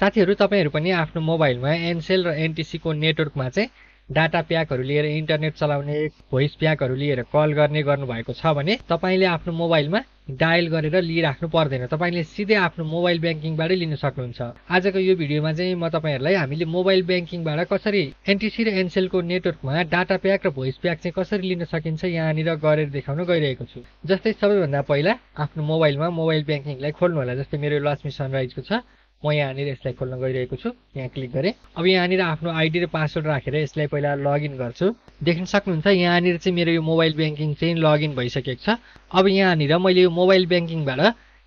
साथीहरू तपाईँहरू पनि आफ्नो मोबाइलमा एनसेल र एनटिसीको नेटवर्कमा चाहिँ डाटा प्याकहरू लिएर इन्टरनेट चलाउने भोइस प्याकहरू लिएर कल गर्ने गर्नुभएको छ भने तपाईँले आफ्नो मोबाइलमा डायल गरेर लिइराख्नु पर्दैन। तपाईँले सिधै आफ्नो मोबाइल ब्याङ्किङबाटै लिन सक्नुहुन्छ। आजको यो भिडियोमा चाहिँ म तपाईँहरूलाई हामीले मोबाइल ब्याङ्किङबाट कसरी एनटिसी र एनसेलको नेटवर्कमा डाटा प्याक र भोइस प्याक चाहिँ कसरी लिन सकिन्छ यहाँनिर गरेर देखाउन गइरहेको छु। जस्तै सबैभन्दा पहिला आफ्नो मोबाइलमा मोबाइल ब्याङ्किङलाई खोल्नु होला जस्तै मेरो लक्ष्मी सनराइजको छ। म यहाँनिर यसलाई खोल्न गइरहेको छु। यहाँ क्लिक गरेँ। अब यहाँनिर आफ्नो आइडी र पासवर्ड राखेर यसलाई पहिला लगइन गर्छु। देख्न सक्नुहुन्छ यहाँनिर चाहिँ मेरो यो मोबाइल ब्याङ्किङ चाहिँ लगइन भइसकेको छ। अब यहाँनिर मैले यो मोबाइल ब्याङ्किङबाट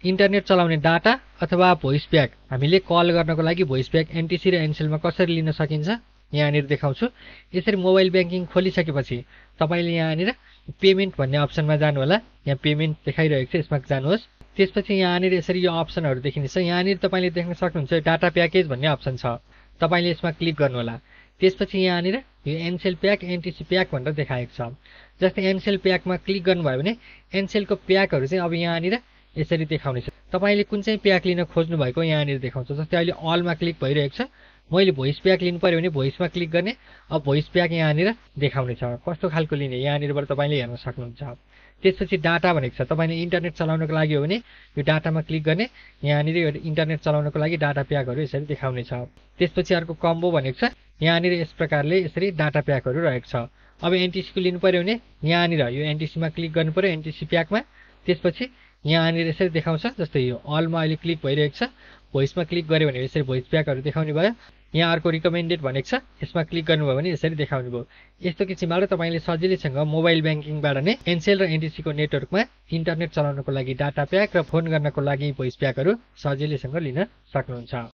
इन्टरनेट चलाउने डाटा अथवा भोइस प्याक हामीले कल गर्नको लागि भोइस प्याक एनटिसी र एनसेलमा कसरी लिन सकिन्छ यहाँनिर देखाउँछु। यसरी मोबाइल ब्याङ्किङ खोलिसकेपछि तपाईँले यहाँनिर पेमेन्ट भन्ने अप्सनमा जानु होला यहाँ पेमेन्ट देखाइरहेको छ यसमा जानुहोस्। त्यसपछि यहाँनिर यसरी यो अप्सनहरू देखिनेछ। यहाँनिर तपाईँले देख्न सक्नुहुन्छ डाटा प्याकेज भन्ने अप्सन छ। तपाईँले यसमा क्लिक गर्नुहोला। त्यसपछि यहाँनिर यो एनसेल प्याक एनटिसी प्याक भनेर देखाएको छ। जस्तै एनसेल प्याकमा क्लिक गर्नुभयो भने एनसेलको प्याकहरू चाहिँ अब यहाँनिर यसरी देखाउनेछ तपाईँले कुन चाहिँ प्याक लिन खोज्नु भएको यहाँनिर देखाउँछ। जस्तै अहिले अलमा क्लिक भइरहेको छ। मैले भोइस प्याक लिनु पऱ्यो भने भोइसमा क्लिक गर्ने। अब भोइस प्याक यहाँनिर देखाउनेछ कस्तो खालको लिने? यहाँनिरबाट तपाईँले हेर्न सक्नुहुन्छ। त्यसपछि डाटा भनेको छ। तपाईँले इन्टरनेट चलाउनको लागि हो भने यो डाटामा क्लिक गर्ने। यहाँनिर यो इन्टरनेट चलाउनको लागि डाटा प्याकहरू यसरी देखाउनेछ त्यसपछि अर्को कम्बो भनेको छ। यहाँनिर यस प्रकारले यसरी डाटा प्याकहरू रहेको छ। अब एनटिसीको लिनु पऱ्यो भने यहाँनिर यो एनटिसीमा क्लिक गर्नु पऱ्यो एनटिसी प्याकमा। त्यसपछि यहाँनिर यसरी देखाउँछ जस्तै यो अलमा अहिले क्लिक भइरहेको छ। भोइसमा क्लिक गऱ्यो भने यसरी भोइस प्याकहरू देखाउने भयो। यहाँ अर्को रिकमेन्डेड भनेको छ। यसमा क्लिक गर्नुभयो भने यसरी देखाउने भयो। यस्तो किसिमबाट तपाईँले सजिलैसँग मोबाइल ब्याङ्किङबाट नै एनसेल र एनटिसीको नेटवर्कमा इन्टरनेट चलाउनको लागि डाटा प्याक र फोन गर्नको लागि भोइस प्याकहरू सजिलैसँग लिन सक्नुहुन्छ।